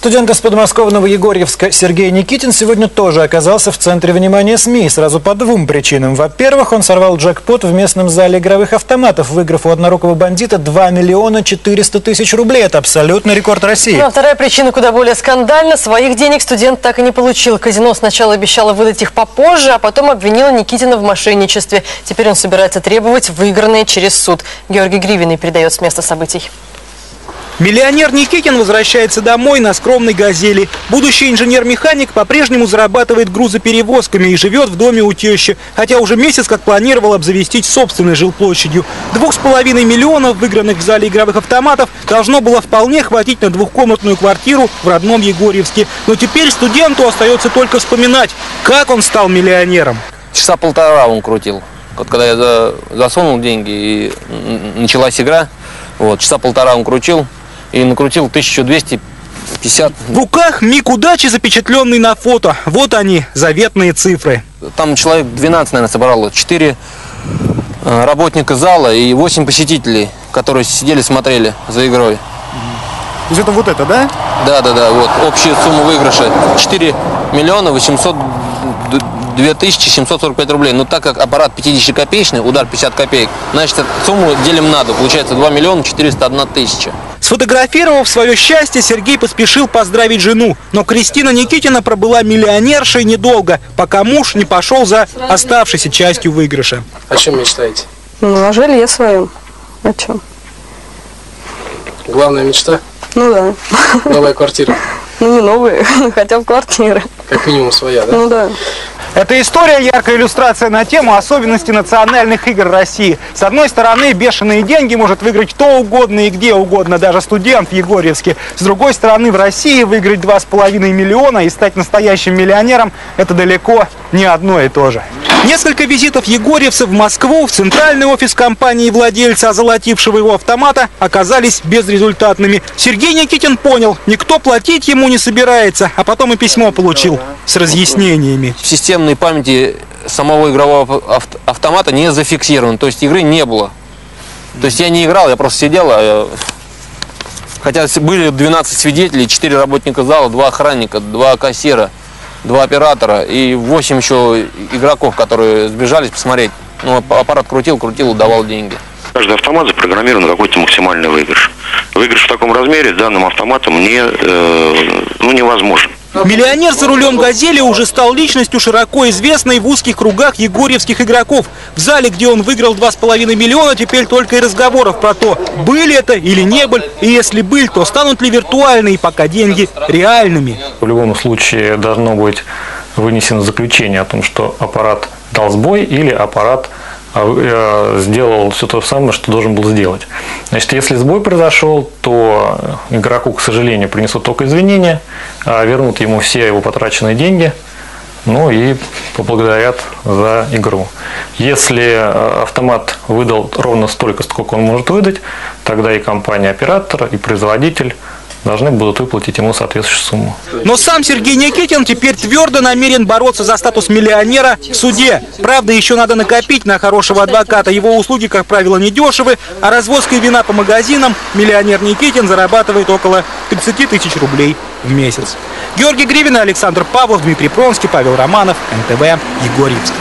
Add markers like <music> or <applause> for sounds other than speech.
Студент из подмосковного Егорьевска Сергей Никитин сегодня тоже оказался в центре внимания СМИ сразу по двум причинам. Во-первых, он сорвал джекпот в местном зале игровых автоматов, выиграв у однорукого бандита 2 миллиона 400 тысяч рублей. Это абсолютный рекорд России. Ну, а вторая причина куда более скандальна. Своих денег студент так и не получил. Казино сначала обещало выдать их попозже, а потом обвинило Никитина в мошенничестве. Теперь он собирается требовать выигранные через суд. Георгий Гривиный передает с места событий. Миллионер Никитин возвращается домой на скромной «Газели». Будущий инженер-механик по-прежнему зарабатывает грузоперевозками и живет в доме у тещи, хотя уже месяц как планировал обзавестись собственной жилплощадью. Двух с половиной миллионов, выигранных в зале игровых автоматов, должно было вполне хватить на двухкомнатную квартиру в родном Егорьевске. Но теперь студенту остается только вспоминать, как он стал миллионером. Часа полтора он крутил. Вот когда я засунул деньги и началась игра, вот, часа полтора он крутил, и накрутил 1250. В руках миг удачи, запечатленный на фото. Вот они, заветные цифры. Там человек 12, наверное, собрало. 4 э, работника зала и 8 посетителей, которые сидели, смотрели за игрой. То есть это вот это, да? Да, да, да. Вот общая сумма выигрыша 4 миллиона 800 2745 рублей. Но так как аппарат 50-копеечный, удар 50 копеек, значит, сумму делим надо. Получается 2 миллиона 401 тысяча. Сфотографировав свое счастье, Сергей поспешил поздравить жену. Но Кристина Никитина пробыла миллионершей недолго, пока муж не пошел за оставшейся частью выигрыша. О чем мечтаете? Ну, о жилье своем. О чем? Главная мечта? Ну да. Новая квартира? <laughs> Ну не новые, <laughs> хотя бы квартиры. Как минимум своя, да? Ну да. Эта история – яркая иллюстрация на тему особенностей национальных игр России. С одной стороны, бешеные деньги может выиграть кто угодно и где угодно, даже студент в Егорьевске. С другой стороны, в России выиграть 2,5 миллиона и стать настоящим миллионером – это далеко не одно и то же. Несколько визитов егорьевцев в Москву, в центральный офис компании владельца, озолотившего его автомата, оказались безрезультатными. Сергей Никитин понял, никто платить ему не собирается, а потом и письмо получил с разъяснениями. В системной памяти самого игрового автомата не зафиксирован, то есть игры не было. То есть я не играл, я просто сидел, а хотя были 12 свидетелей, 4 работника зала, 2 охранника, 2 кассира два оператора и восемь еще игроков, которые сбежались посмотреть. Ну, аппарат крутил, крутил, давал деньги. Каждый автомат запрограммирован на какой-то максимальный выигрыш. Выигрыш в таком размере данным автоматом не, э, ну, невозможен. Миллионер за рулем «Газели» уже стал личностью, широко известной в узких кругах егорьевских игроков. В зале, где он выиграл 2,5 миллиона, теперь только и разговоров про то, были это или не были. И если были, то станут ли виртуальные пока деньги реальными. В любом случае должно быть вынесено заключение о том, что аппарат дал сбой или аппарат а, сделал все то самое, что должен был сделать. Значит, если сбой произошел, то игроку, к сожалению, принесут только извинения, а вернут ему все его потраченные деньги, ну и поблагодарят за игру. Если э, автомат выдал ровно столько, сколько он может выдать, тогда и компания-оператор, и производитель должны будут выплатить ему соответствующую сумму. Но сам Сергей Никитин теперь твердо намерен бороться за статус миллионера в суде. Правда, еще надо накопить на хорошего адвоката. Его услуги, как правило, недешевы, а развозкой вина по магазинам миллионер Никитин зарабатывает около 30 тысяч рублей в месяц. Георгий Гривин, Александр Павлов, Дмитрий Пронский, Павел Романов, НТВ, Егорьевск.